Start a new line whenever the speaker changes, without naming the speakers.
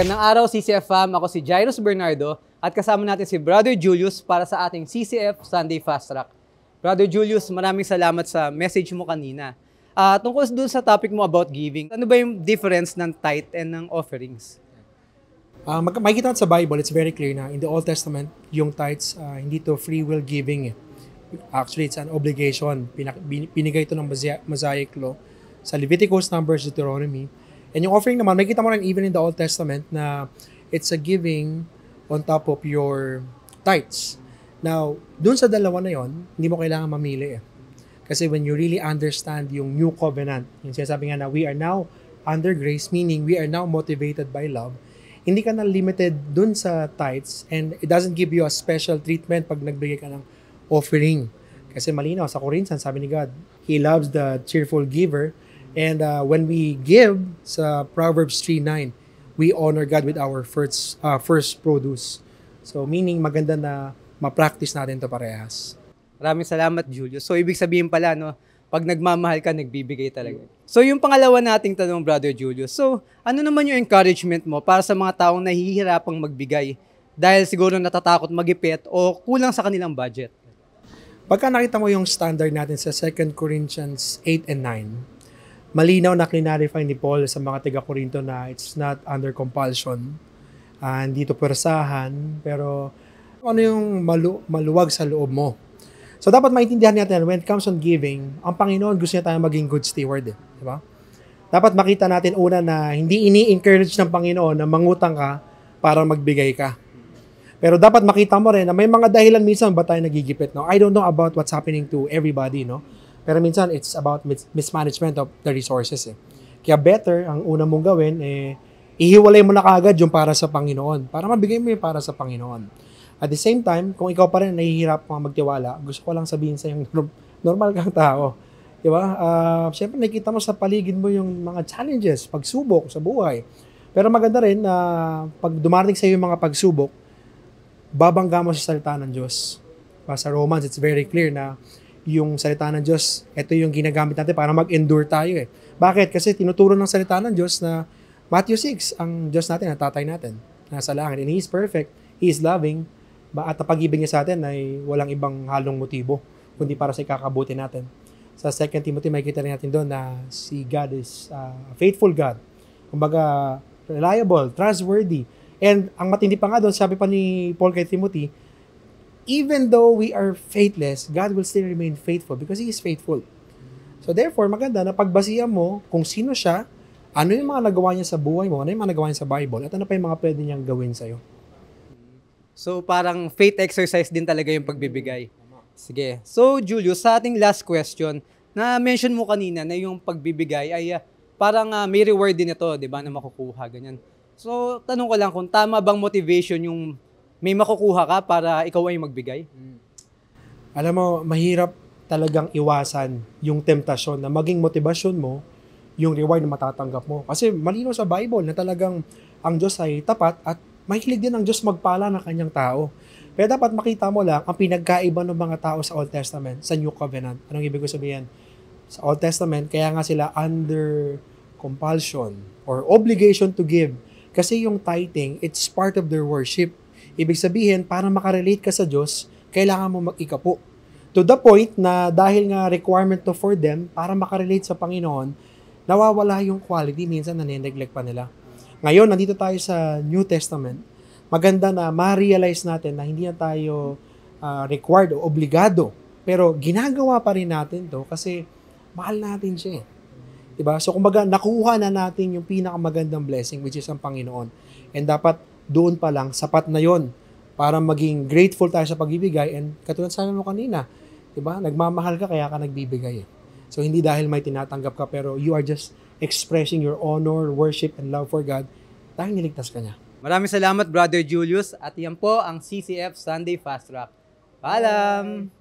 Magandang araw CCF fam, ako si Jairus Bernardo at kasama natin si Brother Julius para sa ating CCF Sunday Fast Track. Brother Julius, maraming salamat sa message mo kanina. Ah, tungkol dun sa topic mo about giving, ano ba yung difference ng tithe and ng offerings?
Uh, mag- makikita sa Bible, it's very clear na in the Old Testament, yung tithes, ah, hindi to free will giving. eh. Actually, it's an obligation. Pinak- bin- binigay ito ng Mosaic Law sa Leviticus, Numbers, Deuteronomy. And yung offering naman, makikita mo rin even in the Old Testament na it's a giving on top of your tithes. Now, dun sa dalawa na yon, hindi mo kailangan mamili eh. Kasi when you really understand yung new covenant, yung sinasabi nga na we are now under grace, meaning we are now motivated by love, hindi ka na limited dun sa tithes and it doesn't give you a special treatment pag nagbigay ka ng offering. Kasi malinaw, sa Corinthians, sabi ni God, He loves the cheerful giver. And uh, when we give sa Proverbs 3.9, we honor God with our first, uh, first produce. So meaning maganda na ma-practice natin to parehas.
Maraming salamat Julius. So ibig sabihin pala no, pag nagmamahal ka, nagbibigay talaga. So yung pangalawa nating tanong, Brother Julius. So ano naman yung encouragement mo para sa mga taong nahihirapang magbigay dahil siguro natatakot magipit o kulang sa kanilang budget?
Pagka nakita mo yung standard natin sa 2 Corinthians 8 and 9, malinaw na clarify ni Paul sa mga taga-Korinto na it's not under compulsion. Uh, hindi to persahan, pero ano yung malu- maluwag sa loob mo. So dapat maintindihan natin when it comes on giving, ang Panginoon gusto niya tayo maging good steward. Eh, di ba? Dapat makita natin una na hindi ini-encourage ng Panginoon na mangutang ka para magbigay ka. Pero dapat makita mo rin na may mga dahilan minsan ba tayo nagigipit. No? I don't know about what's happening to everybody. No? Pero minsan it's about mis- mismanagement of the resources. Eh. Kaya better, ang una mong gawin, eh, ihiwalay mo na kagad yung para sa Panginoon. Para mabigay mo yung para sa Panginoon. At the same time, kung ikaw pa rin nahihirap mga magtiwala, gusto ko lang sabihin sa yung normal kang tao. Di ba? Uh, Siyempre, nakikita mo sa paligid mo yung mga challenges, pagsubok sa buhay. Pero maganda rin na pag dumarating sa iyo yung mga pagsubok, babangga mo sa salita ng Diyos. Pa sa Romans, it's very clear na yung salita ng Diyos, ito yung ginagamit natin para mag-endure tayo eh. Bakit? Kasi tinuturo ng salita ng Diyos na Matthew 6, ang Diyos natin, ang tatay natin, nasa langit. And He is perfect, He is loving, at ang pag-ibig niya sa atin ay walang ibang halong motibo, kundi para sa ikakabuti natin. Sa 2 Timothy, makikita rin natin doon na si God is uh, a faithful God. Kumbaga, reliable, trustworthy, And ang matindi pa nga doon, sabi pa ni Paul kay Timothy, even though we are faithless, God will still remain faithful because He is faithful. So therefore, maganda na pagbasihan mo kung sino siya, ano yung mga nagawa niya sa buhay mo, ano yung mga nagawa niya sa Bible, at ano pa yung mga pwede niyang gawin sa'yo.
So parang faith exercise din talaga yung pagbibigay. Sige. So Julius, sa ating last question, na mention mo kanina na yung pagbibigay ay uh, parang uh, may reward din ito, 'di ba, na makukuha ganyan. So, tanong ko lang kung tama bang motivation yung may makukuha ka para ikaw ay magbigay?
Alam mo, mahirap talagang iwasan yung temptasyon na maging motivasyon mo yung reward na matatanggap mo. Kasi malino sa Bible na talagang ang Diyos ay tapat at mahilig din ang Diyos magpala ng kanyang tao. Pero dapat makita mo lang ang pinagkaiba ng mga tao sa Old Testament, sa New Covenant. Anong ibig ko sabihin? Sa Old Testament, kaya nga sila under compulsion or obligation to give kasi yung tithing, it's part of their worship. Ibig sabihin, para makarelate ka sa Diyos, kailangan mo mag-ikapo. To the point na dahil nga requirement to for them, para makarelate sa Panginoon, nawawala yung quality, minsan nanineglect pa nila. Ngayon, nandito tayo sa New Testament. Maganda na ma-realize natin na hindi na tayo uh, required o obligado. Pero ginagawa pa rin natin to kasi mahal natin siya eh. Diba? So kumbaga, nakuha na natin yung pinakamagandang blessing which is ang Panginoon. And dapat doon pa lang, sapat na yon para maging grateful tayo sa pagbibigay and katulad sabi mo kanina, 'di ba? Nagmamahal ka kaya ka nagbibigay. Eh. So hindi dahil may tinatanggap ka pero you are just expressing your honor, worship and love for God dahil niligtas ka niya.
Maraming salamat Brother Julius at yan po ang CCF Sunday Fast Track. Paalam!